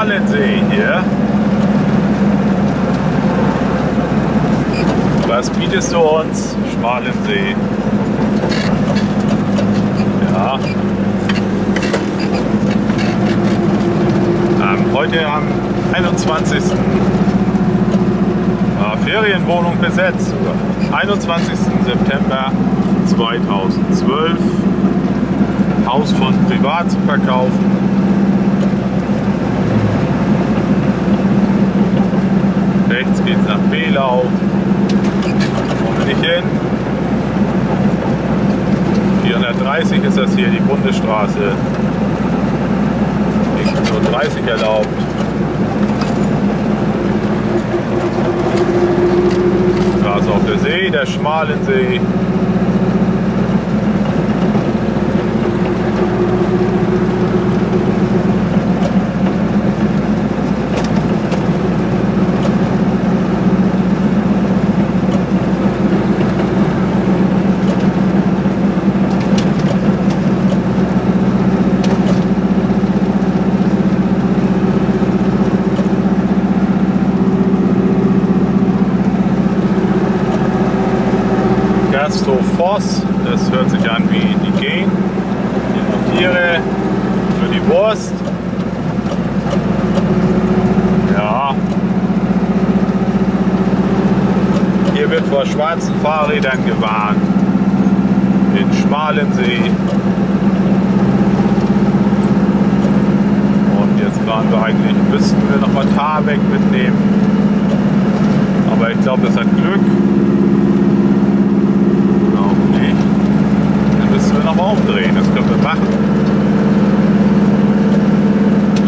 Schmalensee hier. Was bietest du uns? Schmalensee. Ja. Ähm, heute am 21. Ja, Ferienwohnung besetzt. 21. September 2012. Haus von privat zu verkaufen. Rechts geht es nach Belau. Bin ich hin? 430 ist das hier, die Bundesstraße. Nicht nur 30 erlaubt. Ist auch der See, der Schmalensee. Gasthof Voss, das hört sich an wie die Gehen. Die Tiere für die Wurst. Ja. Hier wird vor schwarzen Fahrrädern gewarnt. In Schmalensee. Und jetzt fahren wir eigentlich, müssten wir noch mal Tarbeck mitnehmen. Aber ich glaube, das hat Glück. müssen wir nochmal umdrehen. Das können wir machen.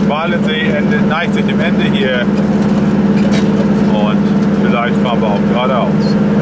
Schmalensee Ende, neigt sich dem Ende hier. Und vielleicht fahren wir auch geradeaus.